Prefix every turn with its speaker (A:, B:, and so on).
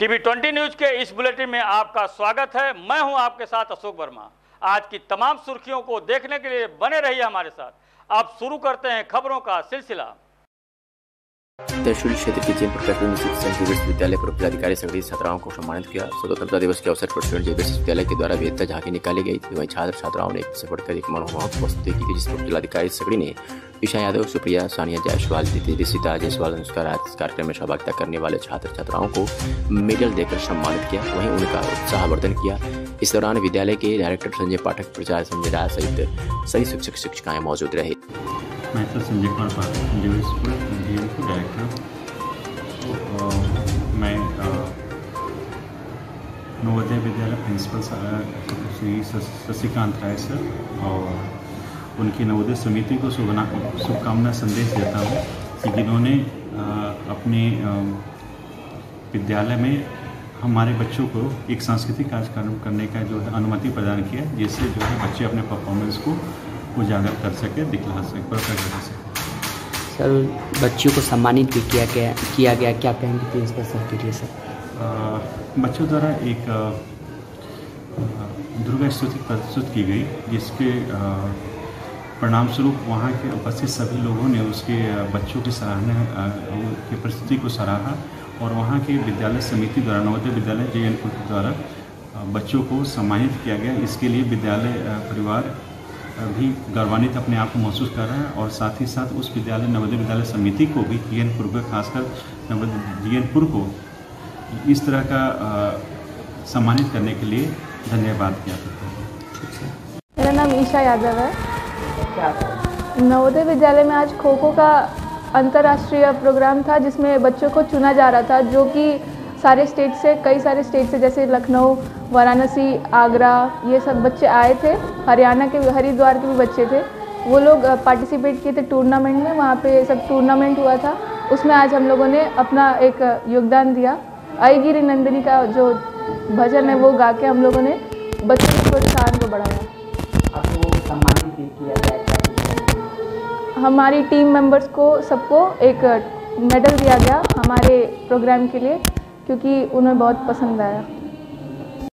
A: TV twenty news के इस bulletin में आपका स्वागत है। मैं हूँ आपके साथ अशोक वर्मा। आज की तमाम सुर्खियों को देखने के लिए बने रहिए हमारे साथ। अब शुरू करते हैं खबरों का सिलसिला।
B: क्षेत्र के जयपुर विश्वविद्यालय पर जिलाधिकारी संगठित छात्राओं को सम्मानित किया। स्वतंत्रता दिवस के अवसर पर स्टूडेंट विश्वविद्यालय के द्वारा वेदता झांकी निकाली गई। थी वहीं छात्र छात्राओं ने एक से बढ़कर एक मनोभाव प्रस्तुति की थी जिस पर जिलाधिकारी सगड़ी ने ईशा यादव, सुप्रिया सानिया जायसवाल दीदी ऋषिता जायसवाल अनुष्का राज इस कार्यक्रम में सहभागिता करने वाले छात्र छात्राओं को मेडल देकर सम्मानित किया। वहीं उनका उत्साहवर्धन किया। इस दौरान विद्यालय के डायरेक्टर संजय पाठक, प्रचार संजय राज सहित सभी शिक्षक शिक्षिकाएँ मौजूद रहे।
C: मैं सर संजय मैं नवोदय विद्यालय प्रिंसिपल श्री शशिकांत राय सर और उनकी नवोदय समिति को शुभना शुभकामना संदेश देता हूँ कि जिन्होंने अपने विद्यालय में हमारे बच्चों को एक सांस्कृतिक कार्यक्रम करने का जो है अनुमति प्रदान किया जिससे जो है बच्चे अपने परफॉर्मेंस को उजागर कर सके दिखला सके प्रकट कर सके।
D: सर बच्चों को सम्मानित भी किया गया किया गया क्या कहेंगे प्रिंसिपल सर के लिए सर?
C: बच्चों द्वारा एक दुर्गा स्तुति प्रस्तुत की गई जिसके परिणाम स्वरूप वहाँ के उपस्थित सभी लोगों ने उसके बच्चों की सराहना की परिस्थिति को सराहा और वहाँ के विद्यालय समिति द्वारा, नवोदय विद्यालय जे द्वारा बच्चों को सम्मानित किया गया। इसके लिए विद्यालय परिवार भी गौरवान्वित अपने आप को महसूस कर रहा है और साथ ही साथ उस विद्यालय, नवोदय विद्यालय समिति को भी जीएनपुर को, खासकर नवोदय जीएनपुर को इस तरह का सम्मानित करने के लिए धन्यवाद किया
E: मेरा नाम ईशा यादव है। नवोदय विद्यालय में आज खो खो का अंतर्राष्ट्रीय प्रोग्राम था, जिसमें बच्चों को चुना जा रहा था, जो कि सारे स्टेट से, कई सारे स्टेट से, जैसे लखनऊ, वाराणसी, आगरा, ये सब बच्चे आए थे। हरियाणा के हरिद्वार के भी बच्चे थे। वो लोग पार्टिसिपेट किए थे टूर्नामेंट में, वहाँ पे सब टूर्नामेंट हुआ था। उसमें आज हम लोगों ने अपना एक योगदान दिया। आईगिरी नंदिनी का जो भजन है, वो गा के हम लोगों ने बच्चों के प्रोत्साहन को बढ़ाया। हमारी टीम मेंबर्स को सबको एक मेडल दिया गया हमारे प्रोग्राम के लिए, क्योंकि उन्हें बहुत पसंद आया।